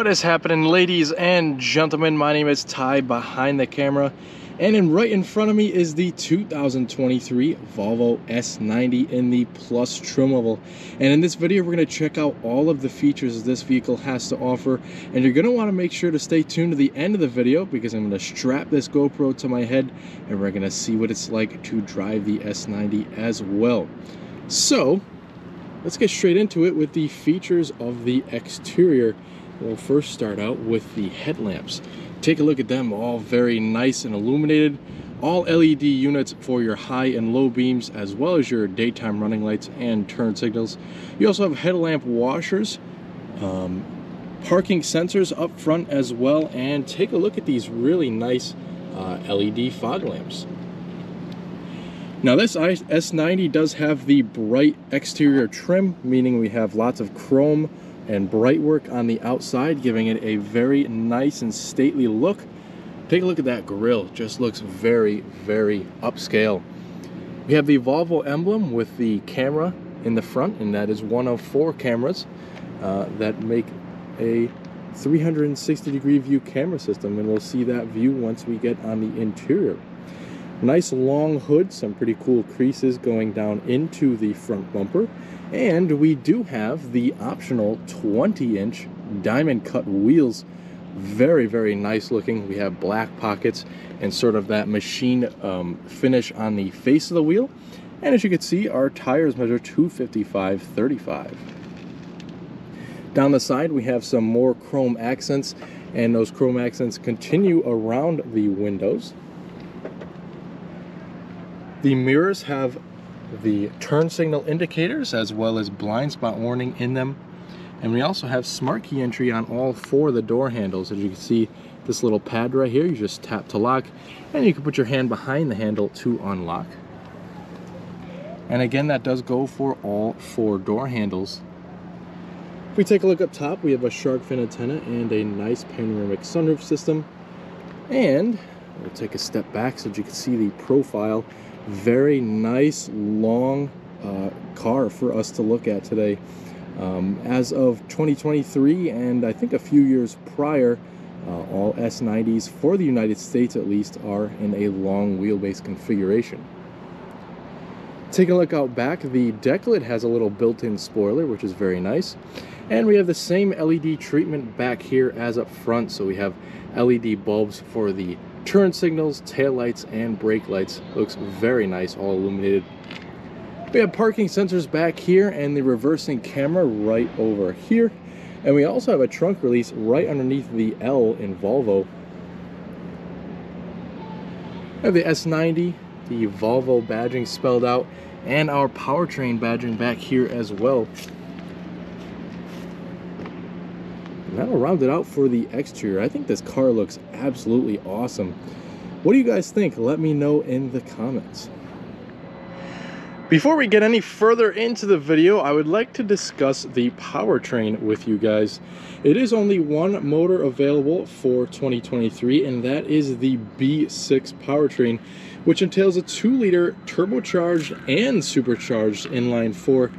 What is happening ladies and gentlemen? My name is Ty behind the camera and in right in front of me is the 2023 Volvo S90 in the Plus trim level. And in this video we're going to check out all of the features this vehicle has to offer and you're going to want to make sure to stay tuned to the end of the video because I'm going to strap this GoPro to my head and we're going to see what it's like to drive the S90 as well. So let's get straight into it with the features of the exterior. We'll first start out with the headlamps. Take a look at them, all very nice and illuminated. All LED units for your high and low beams, as well as your daytime running lights and turn signals. You also have headlamp washers, um, parking sensors up front as well, and take a look at these really nice uh, LED fog lamps. Now this S90 does have the bright exterior trim, meaning we have lots of chrome and bright work on the outside, giving it a very nice and stately look. Take a look at that grill. just looks very, very upscale. We have the Volvo emblem with the camera in the front, and that is one of four cameras uh, that make a 360 degree view camera system, and we'll see that view once we get on the interior. Nice long hood, some pretty cool creases going down into the front bumper. And we do have the optional 20 inch diamond cut wheels. Very, very nice looking. We have black pockets and sort of that machine um, finish on the face of the wheel. And as you can see, our tires measure 255 35. Down the side, we have some more chrome accents, and those chrome accents continue around the windows. The mirrors have the turn signal indicators as well as blind spot warning in them. And we also have smart key entry on all four of the door handles. As you can see, this little pad right here, you just tap to lock, and you can put your hand behind the handle to unlock. And again, that does go for all four door handles. If we take a look up top, we have a shark fin antenna and a nice panoramic sunroof system. And we'll take a step back so that you can see the profile very nice long uh, car for us to look at today. Um, as of 2023 and I think a few years prior, uh, all S90s for the United States at least are in a long wheelbase configuration. Taking a look out back, the deck lid has a little built-in spoiler, which is very nice. And we have the same LED treatment back here as up front, so we have LED bulbs for the turn signals, tail lights, and brake lights. Looks very nice, all illuminated. We have parking sensors back here and the reversing camera right over here. And we also have a trunk release right underneath the L in Volvo. We have the S90, the Volvo badging spelled out, and our powertrain badging back here as well. that'll round it out for the exterior. I think this car looks absolutely awesome. What do you guys think? Let me know in the comments. Before we get any further into the video, I would like to discuss the powertrain with you guys. It is only one motor available for 2023, and that is the B6 powertrain, which entails a 2-liter turbocharged and supercharged inline 4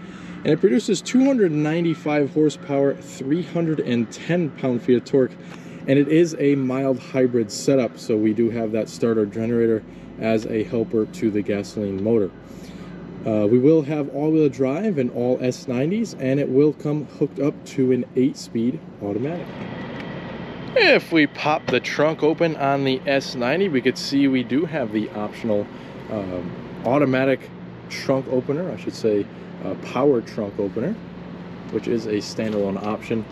and it produces 295 horsepower, 310 pound-feet of torque, and it is a mild hybrid setup, so we do have that starter generator as a helper to the gasoline motor. Uh, we will have all-wheel drive and all S90s, and it will come hooked up to an 8-speed automatic. If we pop the trunk open on the S90, we could see we do have the optional um, automatic trunk opener, I should say uh, power trunk opener, which is a standalone option.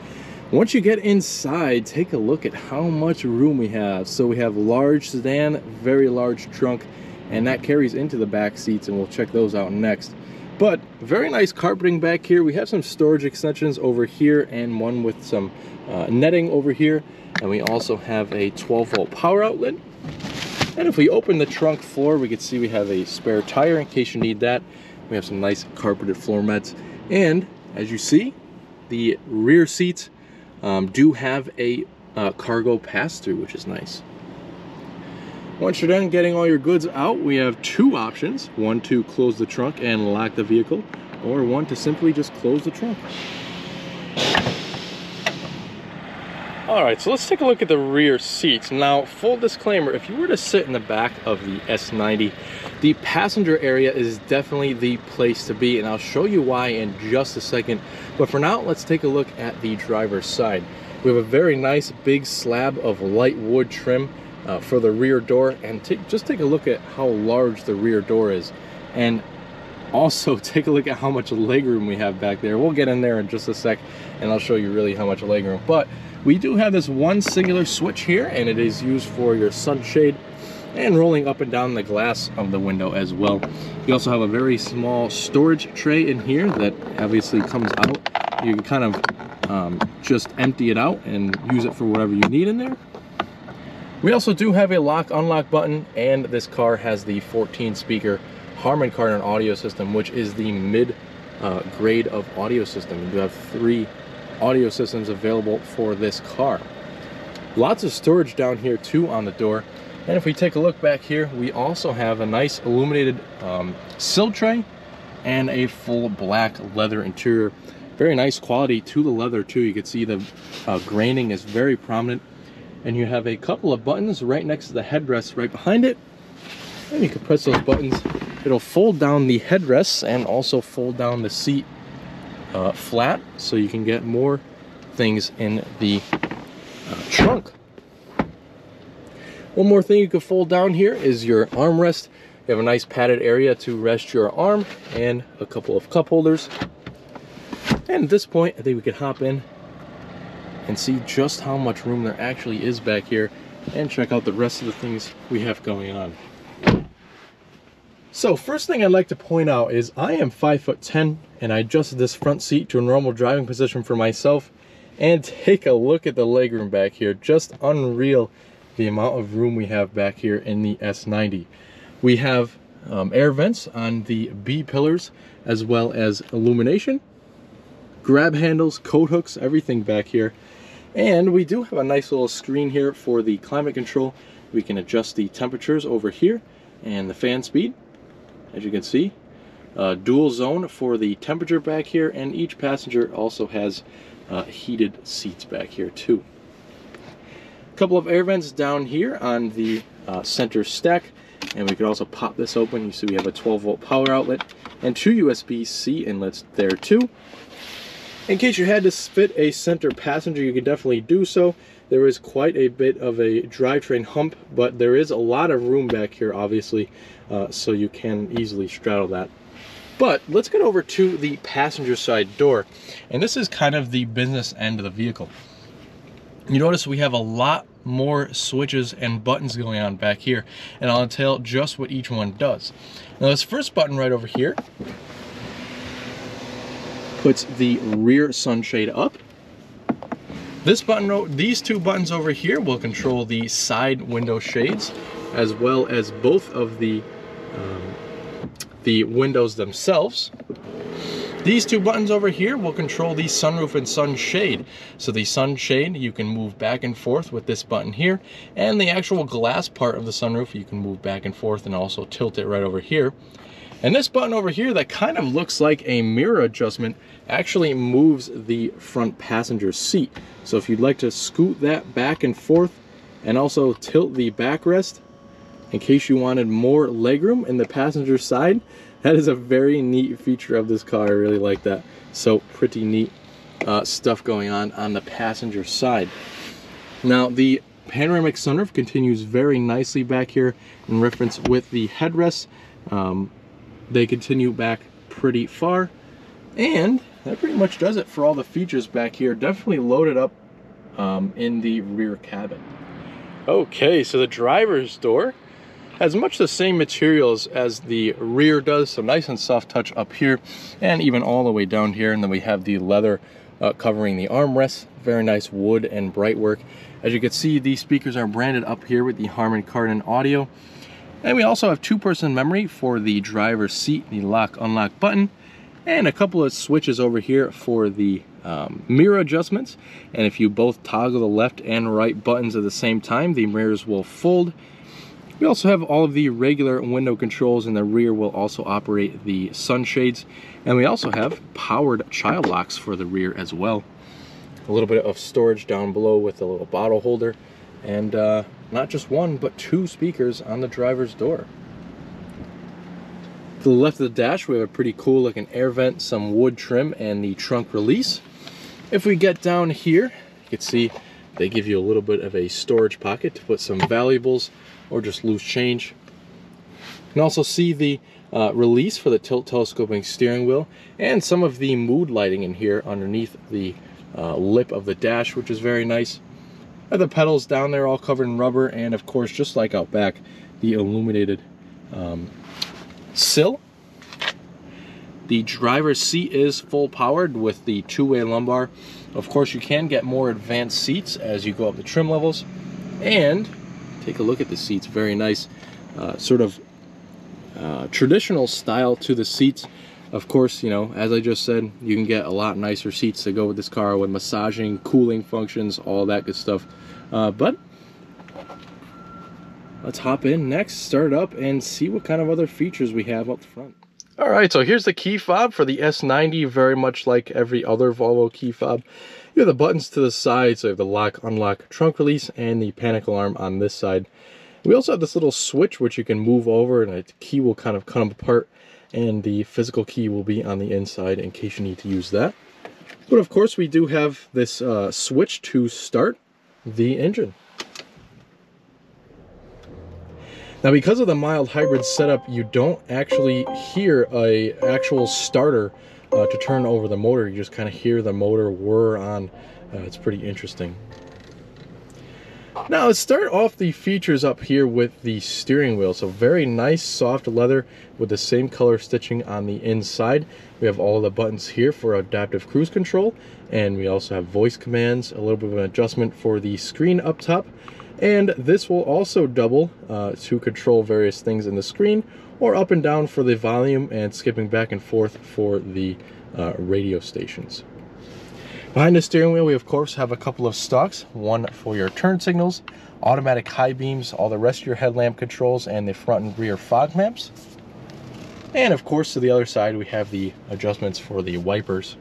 Once you get inside, take a look at how much room we have. So we have a large sedan, very large trunk, and that carries into the back seats, and we'll check those out next. But very nice carpeting back here. We have some storage extensions over here and one with some uh, netting over here. And we also have a 12 volt power outlet. And if we open the trunk floor, we can see we have a spare tire in case you need that. We have some nice carpeted floor mats. And as you see, the rear seats um, do have a uh, cargo pass-through, which is nice. Once you're done getting all your goods out, we have two options. One to close the trunk and lock the vehicle, or one to simply just close the trunk. All right, so let's take a look at the rear seats. Now, full disclaimer, if you were to sit in the back of the S90, the passenger area is definitely the place to be, and I'll show you why in just a second. But for now, let's take a look at the driver's side. We have a very nice big slab of light wood trim uh, for the rear door, and just take a look at how large the rear door is. And also take a look at how much legroom we have back there. We'll get in there in just a sec, and I'll show you really how much legroom. But we do have this one singular switch here and it is used for your sunshade and rolling up and down the glass of the window as well. You also have a very small storage tray in here that obviously comes out. You can kind of um, just empty it out and use it for whatever you need in there. We also do have a lock unlock button and this car has the 14 speaker Harman Kardon audio system which is the mid uh, grade of audio system. You have three audio systems available for this car. Lots of storage down here too on the door. And if we take a look back here, we also have a nice illuminated um, sill tray and a full black leather interior. Very nice quality to the leather too. You can see the uh, graining is very prominent. And you have a couple of buttons right next to the headrest right behind it. And you can press those buttons. It'll fold down the headrests and also fold down the seat uh, flat so you can get more things in the uh, trunk. One more thing you can fold down here is your armrest. You have a nice padded area to rest your arm and a couple of cup holders. And at this point, I think we could hop in and see just how much room there actually is back here and check out the rest of the things we have going on. So first thing I'd like to point out is I am 5 foot 10 and I adjusted this front seat to a normal driving position for myself and take a look at the legroom back here. Just unreal the amount of room we have back here in the S90. We have um, air vents on the B pillars as well as illumination, grab handles, coat hooks, everything back here. And we do have a nice little screen here for the climate control. We can adjust the temperatures over here and the fan speed as you can see. Uh, dual zone for the temperature back here, and each passenger also has uh, heated seats back here too. A couple of air vents down here on the uh, center stack, and we can also pop this open. You see we have a 12 volt power outlet and two USB-C inlets there too. In case you had to fit a center passenger, you can definitely do so. There is quite a bit of a drivetrain hump, but there is a lot of room back here, obviously, uh, so you can easily straddle that. But let's get over to the passenger side door. And this is kind of the business end of the vehicle. You notice we have a lot more switches and buttons going on back here. And I'll entail just what each one does. Now this first button right over here puts the rear sunshade up. This button, these two buttons over here will control the side window shades as well as both of the um, the windows themselves. These two buttons over here will control the sunroof and sunshade. So the sunshade you can move back and forth with this button here, and the actual glass part of the sunroof you can move back and forth and also tilt it right over here. And this button over here that kind of looks like a mirror adjustment actually moves the front passenger seat. So if you'd like to scoot that back and forth and also tilt the backrest, in case you wanted more legroom in the passenger side. That is a very neat feature of this car. I really like that. So pretty neat uh, stuff going on on the passenger side. Now the panoramic sunroof continues very nicely back here in reference with the headrests. Um, they continue back pretty far. And that pretty much does it for all the features back here. Definitely loaded up um, in the rear cabin. Okay, so the driver's door has much the same materials as the rear does, so nice and soft touch up here and even all the way down here. And then we have the leather uh, covering the armrests, very nice wood and bright work. As you can see, these speakers are branded up here with the Harman Kardon audio. And we also have two-person memory for the driver's seat, the lock unlock button, and a couple of switches over here for the um, mirror adjustments. And if you both toggle the left and right buttons at the same time, the mirrors will fold we also have all of the regular window controls and the rear will also operate the sunshades. And we also have powered child locks for the rear as well. A little bit of storage down below with a little bottle holder. And uh, not just one, but two speakers on the driver's door. To the left of the dash, we have a pretty cool looking air vent, some wood trim, and the trunk release. If we get down here, you can see they give you a little bit of a storage pocket to put some valuables or just loose change. You can also see the uh, release for the tilt telescoping steering wheel and some of the mood lighting in here underneath the uh, lip of the dash, which is very nice. The pedals down there all covered in rubber and of course, just like out back, the illuminated um, sill. The driver's seat is full powered with the two-way lumbar. Of course, you can get more advanced seats as you go up the trim levels. And take a look at the seats, very nice, uh, sort of uh, traditional style to the seats. Of course, you know, as I just said, you can get a lot nicer seats to go with this car with massaging, cooling functions, all that good stuff. Uh, but let's hop in next, start up, and see what kind of other features we have up front. All right, so here's the key fob for the S90, very much like every other Volvo key fob. You have the buttons to the side, so you have the lock, unlock, trunk release, and the panic alarm on this side. We also have this little switch which you can move over and a key will kind of come apart and the physical key will be on the inside in case you need to use that. But of course we do have this uh, switch to start the engine. Now because of the mild hybrid setup, you don't actually hear a actual starter uh, to turn over the motor. You just kind of hear the motor whir on. Uh, it's pretty interesting. Now let's start off the features up here with the steering wheel. So very nice soft leather with the same color stitching on the inside. We have all the buttons here for adaptive cruise control and we also have voice commands, a little bit of an adjustment for the screen up top and this will also double uh, to control various things in the screen or up and down for the volume and skipping back and forth for the uh, radio stations. Behind the steering wheel, we of course have a couple of stocks, one for your turn signals, automatic high beams, all the rest of your headlamp controls, and the front and rear fog lamps. And of course, to the other side, we have the adjustments for the wipers.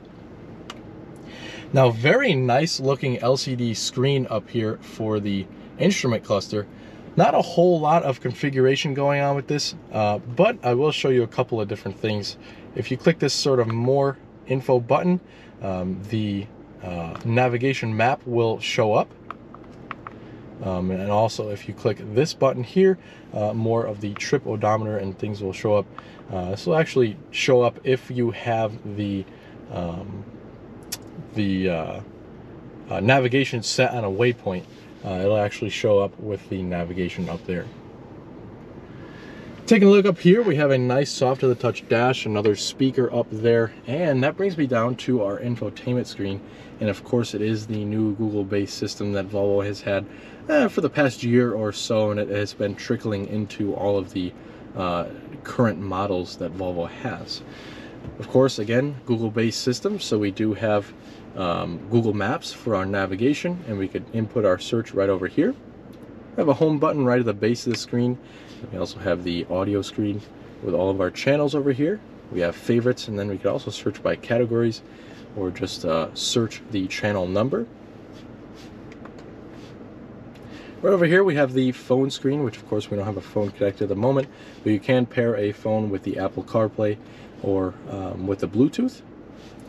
Now, very nice looking LCD screen up here for the instrument cluster. Not a whole lot of configuration going on with this, uh, but I will show you a couple of different things. If you click this sort of more info button, um, the uh, navigation map will show up. Um, and also if you click this button here, uh, more of the trip odometer and things will show up. Uh, this will actually show up if you have the um, the uh, uh, navigation set on a waypoint it'll actually show up with the navigation up there. Taking a look up here, we have a nice soft to the touch dash, another speaker up there, and that brings me down to our infotainment screen. And of course, it is the new Google-based system that Volvo has had eh, for the past year or so, and it has been trickling into all of the uh, current models that Volvo has. Of course, again, Google-based system, so we do have um, Google Maps for our navigation, and we could input our search right over here. We have a home button right at the base of the screen. We also have the audio screen with all of our channels over here. We have favorites, and then we could also search by categories or just uh, search the channel number. Right over here we have the phone screen, which of course we don't have a phone connected at the moment, but you can pair a phone with the Apple CarPlay or um, with the Bluetooth.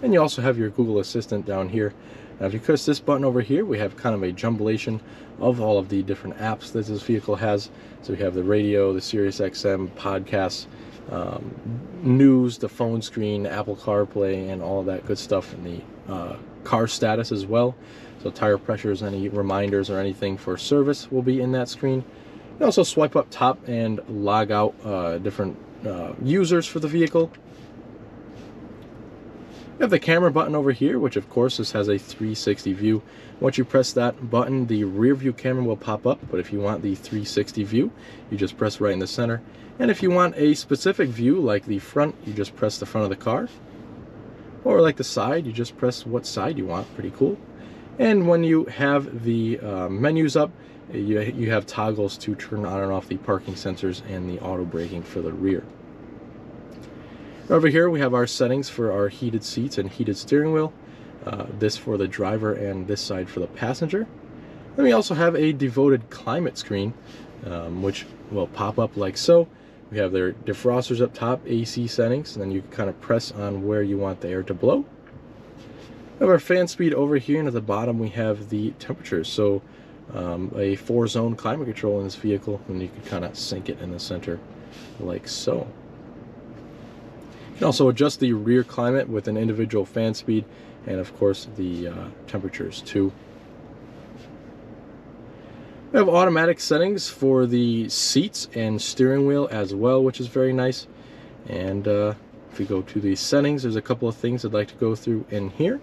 And you also have your Google Assistant down here. Now if you press this button over here, we have kind of a jumblation of all of the different apps that this vehicle has. So we have the radio, the Sirius XM, podcasts, um, news, the phone screen, Apple CarPlay, and all that good stuff in the uh, car status as well. So tire pressures, any reminders or anything for service will be in that screen. You also swipe up top and log out uh, different uh, users for the vehicle. You have the camera button over here, which of course this has a 360 view. Once you press that button, the rear view camera will pop up, but if you want the 360 view, you just press right in the center. And if you want a specific view, like the front, you just press the front of the car. Or like the side, you just press what side you want, pretty cool. And when you have the uh, menus up, you, you have toggles to turn on and off the parking sensors and the auto braking for the rear. Over here we have our settings for our heated seats and heated steering wheel. uh, this for the driver and this side for the passenger. Then we also have a devoted climate screen, um, which will pop up like so. We have their defrosters up top, AC settings, and then you can kind of press on where you want the air to blow. We have our fan speed over here, and at the bottom we have the temperature. So um, a four zone climate control in this vehicle, and you can kind of sync it in the center like so. You also adjust the rear climate with an individual fan speed and of course the uh, temperatures too. We have automatic settings for the seats and steering wheel as well, which is very nice. And uh, if we go to the settings, there's a couple of things I'd like to go through in here.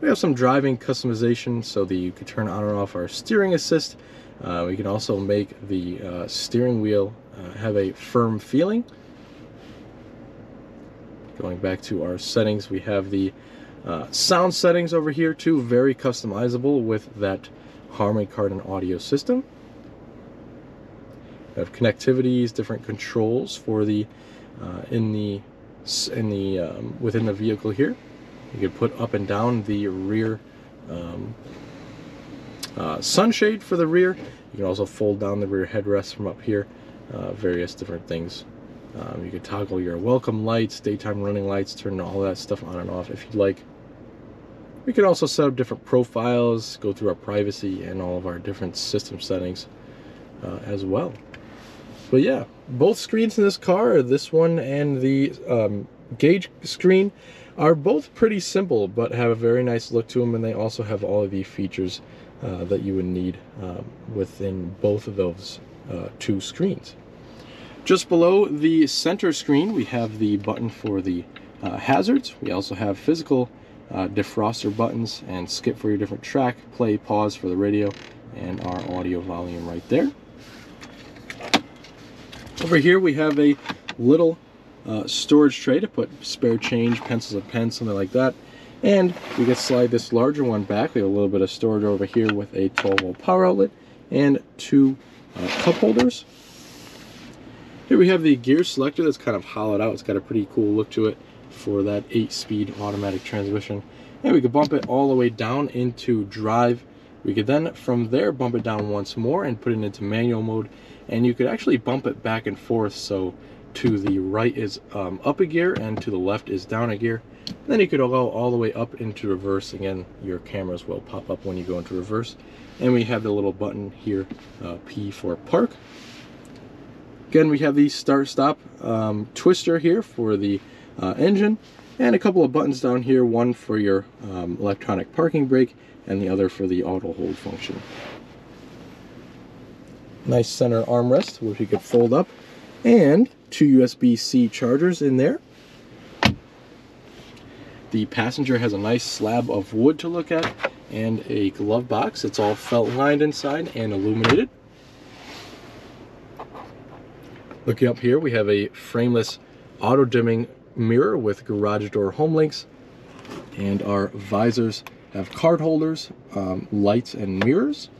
We have some driving customization so that you can turn on or off our steering assist. Uh, we can also make the uh, steering wheel uh, have a firm feeling. Going back to our settings, we have the uh, sound settings over here too, very customizable with that Harman Kardon audio system. We have connectivities, different controls for the uh, in the in the um, within the vehicle here. You can put up and down the rear um, uh, sunshade for the rear. You can also fold down the rear headrest from up here. Uh, various different things. Um, you can toggle your welcome lights, daytime running lights, turn all that stuff on and off if you'd like. We can also set up different profiles, go through our privacy and all of our different system settings uh, as well. But yeah, both screens in this car, this one and the um, gauge screen, are both pretty simple, but have a very nice look to them, and they also have all of the features uh, that you would need um, within both of those uh, two screens. Just below the center screen, we have the button for the uh, hazards. We also have physical uh, defroster buttons and skip for your different track, play, pause for the radio, and our audio volume right there. Over here we have a little uh, storage tray to put spare change, pencils and pens, something like that. And we can slide this larger one back. We have a little bit of storage over here with a 12 volt power outlet and two uh, cup holders. Here we have the gear selector that's kind of hollowed out. It's got a pretty cool look to it for that 8-speed automatic transmission. And we could bump it all the way down into drive. We could then, from there, bump it down once more and put it into manual mode. And you could actually bump it back and forth so to the right is um, up a gear and to the left is down a gear. And then you could go all the way up into reverse. Again, your cameras will pop up when you go into reverse. And we have the little button here, uh, P for park. Again, we have the start stop um, twister here for the uh, engine and a couple of buttons down here, one for your um, electronic parking brake and the other for the auto hold function. Nice center armrest which you could fold up and two USB-C chargers in there. The passenger has a nice slab of wood to look at and a glove box. It's all felt lined inside and illuminated. Looking up here, we have a frameless auto dimming mirror with garage door home links and our visors have card holders, um, lights and mirrors.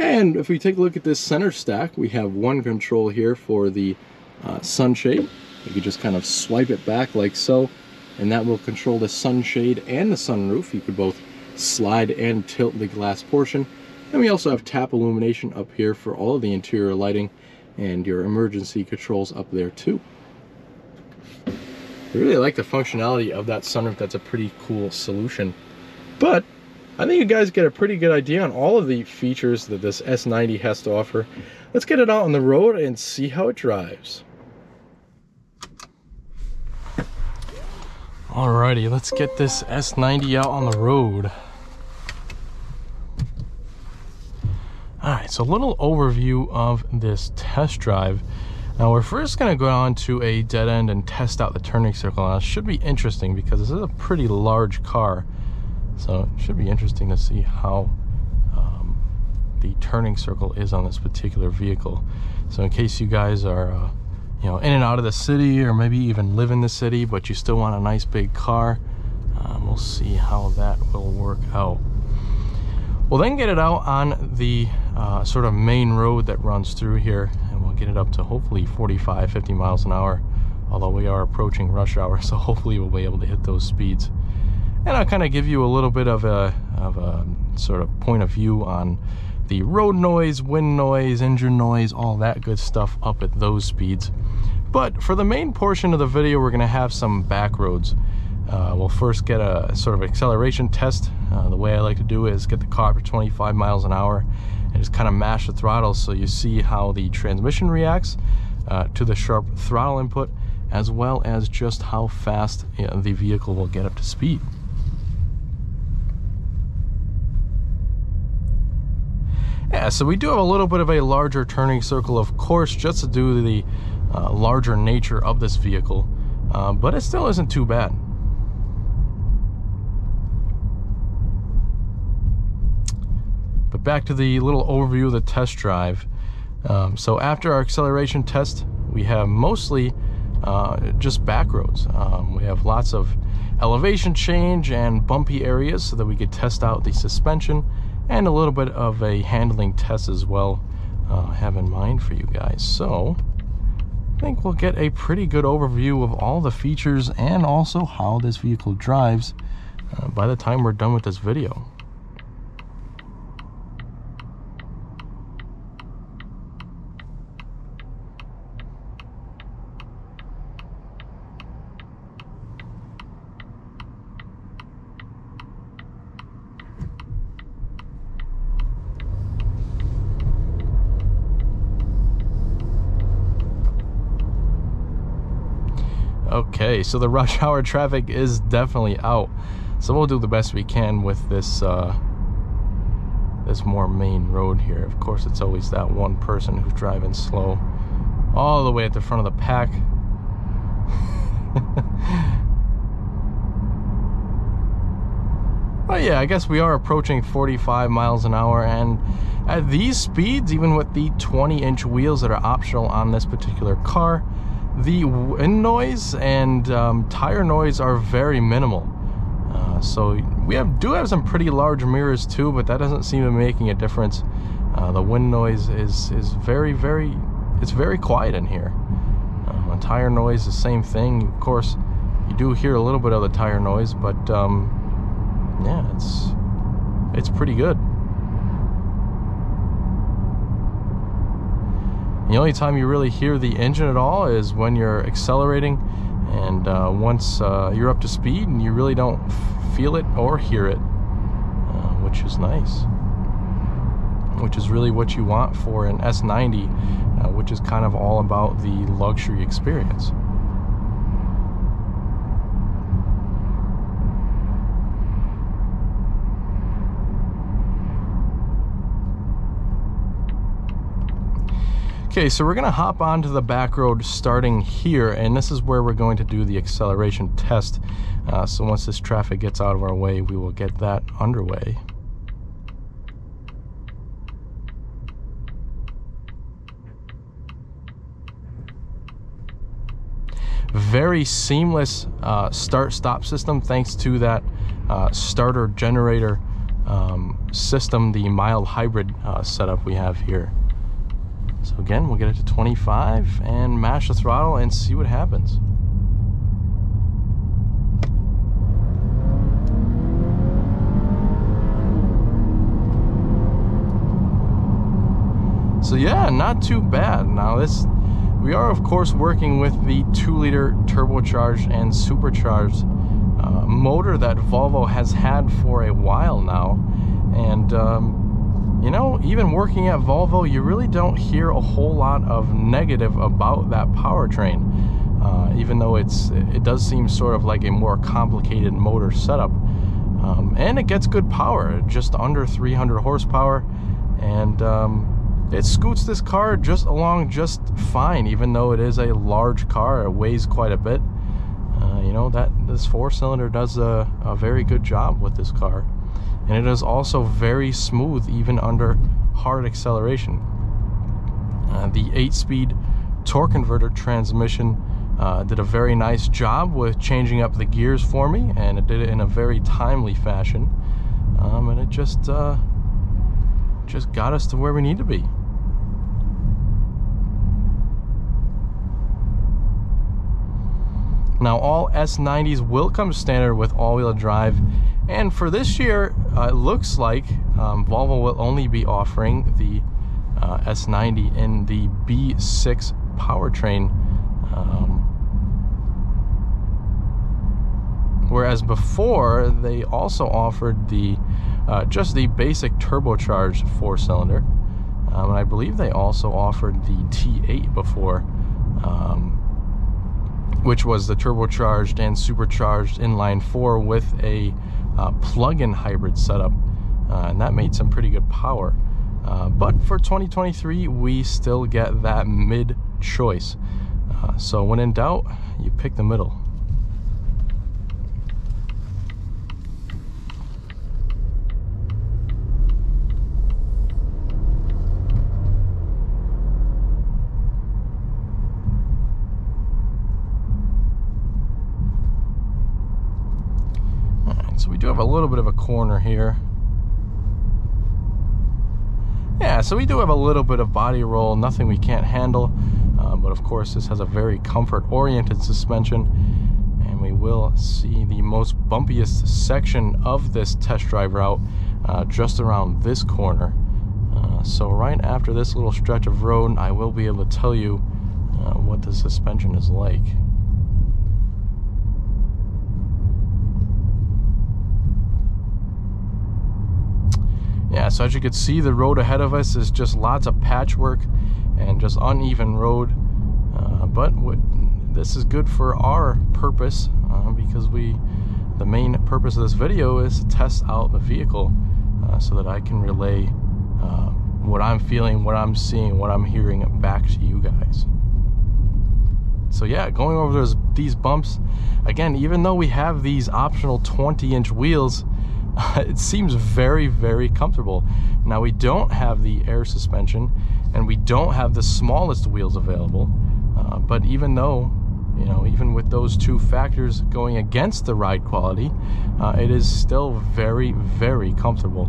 And if we take a look at this center stack, we have one control here for the uh, sunshade. You can just kind of swipe it back like so, and that will control the sunshade and the sunroof. You could both slide and tilt the glass portion. And we also have tap illumination up here for all of the interior lighting and your emergency controls up there too. I really like the functionality of that sunroof. That's a pretty cool solution. But I think you guys get a pretty good idea on all of the features that this S90 has to offer. Let's get it out on the road and see how it drives. Alrighty, let's get this S90 out on the road. Alright, so a little overview of this test drive. Now we're first going to go on to a dead end and test out the turning circle. Now it should be interesting because this is a pretty large car. So it should be interesting to see how um, the turning circle is on this particular vehicle. So in case you guys are, uh, you know, in and out of the city or maybe even live in the city, but you still want a nice big car, um, we'll see how that will work out. We'll then get it out on the uh, sort of main road that runs through here and we'll get it up to hopefully 45, 50 miles an hour. Although we are approaching rush hour, so hopefully we'll be able to hit those speeds. and I'll kind of give you a little bit of a, of a sort of point of view on the road noise, wind noise, engine noise, all that good stuff up at those speeds. But for the main portion of the video, we're gonna have some back roads. Uh, we'll first get a sort of acceleration test. Uh, the way I like to do is get the car up to 25 miles an hour and just kind of mash the throttle so you see how the transmission reacts uh, to the sharp throttle input as well as just how fast you know, the vehicle will get up to speed. Yeah, so we do have a little bit of a larger turning circle, of course, just to do the uh, larger nature of this vehicle, uh, but it still isn't too bad. Back to the little overview of the test drive. Um, so after our acceleration test, we have mostly uh, just back roads. Um, we have lots of elevation change and bumpy areas so that we could test out the suspension and a little bit of a handling test as well uh, have in mind for you guys. So I think we'll get a pretty good overview of all the features and also how this vehicle drives uh, by the time we're done with this video. Okay, so the rush hour traffic is definitely out. So we'll do the best we can with this uh, this more main road here. Of course, it's always that one person who's driving slow all the way at the front of the pack. well, yeah, I guess we are approaching 45 miles an hour, and at these speeds, even with the 20-inch wheels that are optional on this particular car, the wind noise and um, tire noise are very minimal. Uh, so we have do have some pretty large mirrors too, but that doesn't seem to be making a difference. Uh, the wind noise is is very very it's very quiet in here. Um, tire noise, the same thing. Of course, you do hear a little bit of the tire noise, but um, yeah, it's it's pretty good. The only time you really hear the engine at all is when you're accelerating and uh, once uh, you're up to speed and you really don't feel it or hear it, uh, which is nice. Which is really what you want for an S90, uh, which is kind of all about the luxury experience. Okay, so we're gonna hop onto the back road starting here, and this is where we're going to do the acceleration test. Uh, so once this traffic gets out of our way, we will get that underway. Very seamless uh, start-stop system thanks to that uh, starter generator um, system, the mild hybrid uh, setup we have here. So again, we'll get it to 25 and mash the throttle and see what happens. So yeah, not too bad. Now this, we are of course working with the two liter turbocharged and supercharged uh, motor that Volvo has had for a while now. And um, you know, even working at Volvo, you really don't hear a whole lot of negative about that powertrain. Uh, even though it's it does seem sort of like a more complicated motor setup. Um, and it gets good power, just under 300 horsepower. And um, it scoots this car just along just fine, even though it is a large car. It weighs quite a bit. Uh, you know, that this four cylinder does a, a very good job with this car and it is also very smooth even under hard acceleration. Uh, the 8-speed torque converter transmission uh, did a very nice job with changing up the gears for me and it did it in a very timely fashion um, and it just uh, just got us to where we need to be. Now all S90s will come standard with all-wheel drive and for this year uh, it looks like um, Volvo will only be offering the uh, S90 in the B6 powertrain um, whereas before they also offered the uh, just the basic turbocharged four cylinder um, and I believe they also offered the T8 before um, which was the turbocharged and supercharged inline four with a uh, plug-in hybrid setup, uh, and that made some pretty good power. Uh, but for 2023, we still get that mid choice. Uh, so when in doubt, you pick the middle. Have a little bit of a corner here. Yeah, so we do have a little bit of body roll, nothing we can't handle. Uh, but of course, this has a very comfort-oriented suspension. And we will see the most bumpiest section of this test drive route uh, just around this corner. Uh, so right after this little stretch of road, I will be able to tell you uh, what the suspension is like. Yeah, so as you can see, the road ahead of us is just lots of patchwork and just uneven road. Uh, but what, this is good for our purpose uh, because we, the main purpose of this video is to test out the vehicle uh, so that I can relay uh, what I'm feeling, what I'm seeing, what I'm hearing back to you guys. So yeah, going over those these bumps, again, even though we have these optional 20 inch wheels, it seems very, very comfortable. Now we don't have the air suspension and we don't have the smallest wheels available. Uh, but even though, you know, even with those two factors going against the ride quality, uh, it is still very, very comfortable.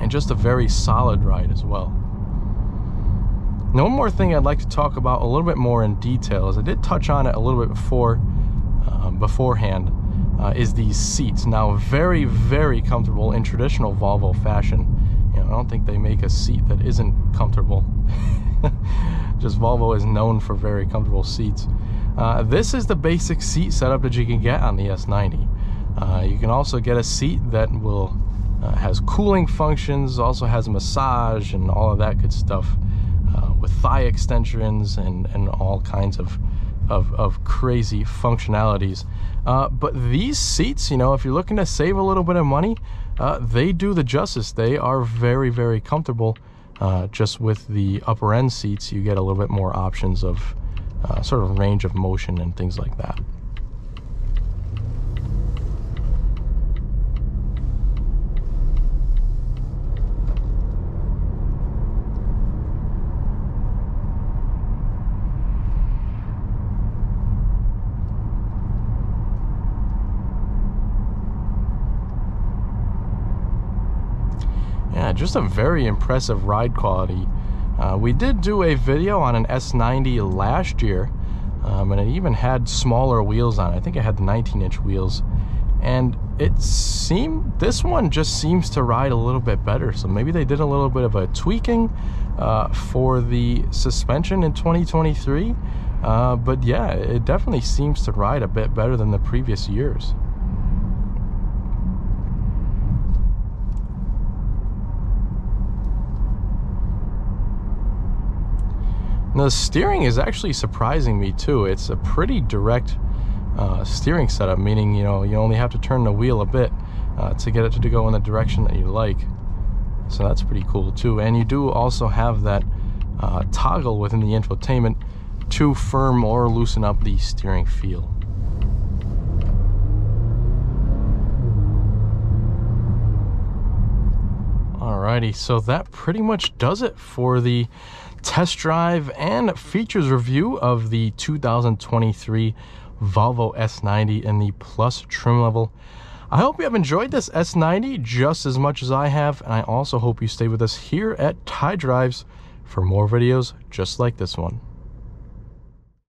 And just a very solid ride as well. Now, one more thing I'd like to talk about a little bit more in detail is I did touch on it a little bit before, um, beforehand uh, is these seats. Now, very, very comfortable in traditional Volvo fashion. You know, I don't think they make a seat that isn't comfortable. Just Volvo is known for very comfortable seats. Uh, this is the basic seat setup that you can get on the S90. Uh, you can also get a seat that will uh, has cooling functions, also has massage and all of that good stuff uh, with thigh extensions and, and all kinds of of, of crazy functionalities. Uh, but these seats, you know, if you're looking to save a little bit of money, uh, they do the justice. They are very, very comfortable. Uh, just with the upper end seats, you get a little bit more options of uh, sort of range of motion and things like that. Just a very impressive ride quality. Uh, we did do a video on an S90 last year, um, and it even had smaller wheels on it. I think it had the 19 inch wheels. And it seemed, this one just seems to ride a little bit better. So maybe they did a little bit of a tweaking uh, for the suspension in 2023. Uh, but yeah, it definitely seems to ride a bit better than the previous years. The steering is actually surprising me too. It's a pretty direct uh, steering setup, meaning you know you only have to turn the wheel a bit uh, to get it to go in the direction that you like. So that's pretty cool too. And you do also have that uh, toggle within the infotainment to firm or loosen up the steering feel. Alrighty, so that pretty much does it for the test drive and features review of the 2023 Volvo S90 in the Plus trim level. I hope you have enjoyed this S90 just as much as I have, and I also hope you stay with us here at Ty Drives for more videos just like this one.